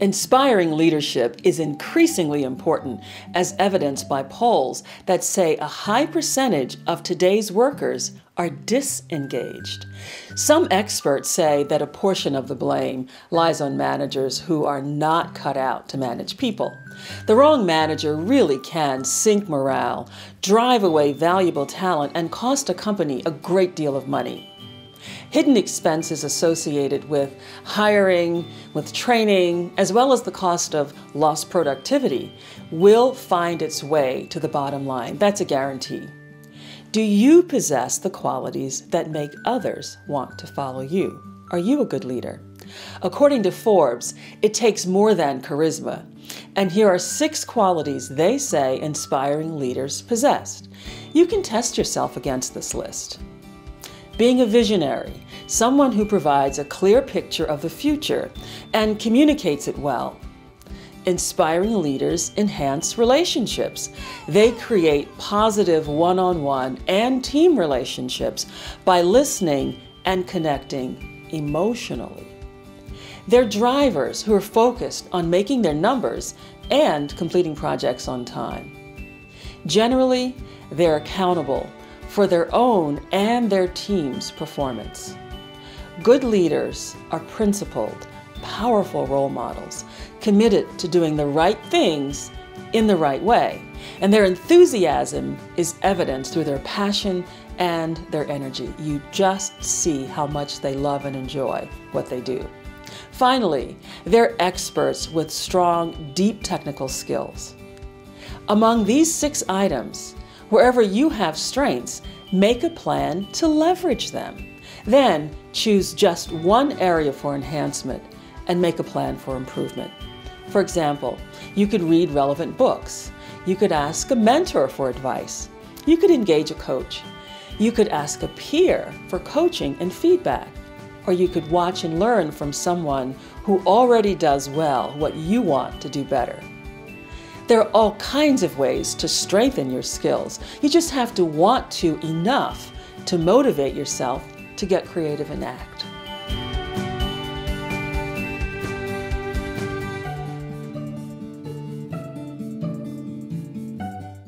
Inspiring leadership is increasingly important, as evidenced by polls that say a high percentage of today's workers are disengaged. Some experts say that a portion of the blame lies on managers who are not cut out to manage people. The wrong manager really can sink morale, drive away valuable talent, and cost a company a great deal of money hidden expenses associated with hiring, with training, as well as the cost of lost productivity will find its way to the bottom line. That's a guarantee. Do you possess the qualities that make others want to follow you? Are you a good leader? According to Forbes, it takes more than charisma. And here are six qualities they say inspiring leaders possess. You can test yourself against this list. Being a visionary, someone who provides a clear picture of the future and communicates it well. Inspiring leaders enhance relationships. They create positive one on one and team relationships by listening and connecting emotionally. They're drivers who are focused on making their numbers and completing projects on time. Generally, they're accountable for their own and their team's performance. Good leaders are principled, powerful role models, committed to doing the right things in the right way. And their enthusiasm is evidenced through their passion and their energy. You just see how much they love and enjoy what they do. Finally, they're experts with strong, deep technical skills. Among these six items, Wherever you have strengths, make a plan to leverage them. Then choose just one area for enhancement and make a plan for improvement. For example, you could read relevant books. You could ask a mentor for advice. You could engage a coach. You could ask a peer for coaching and feedback. Or you could watch and learn from someone who already does well what you want to do better. There are all kinds of ways to strengthen your skills. You just have to want to enough to motivate yourself to get creative and act.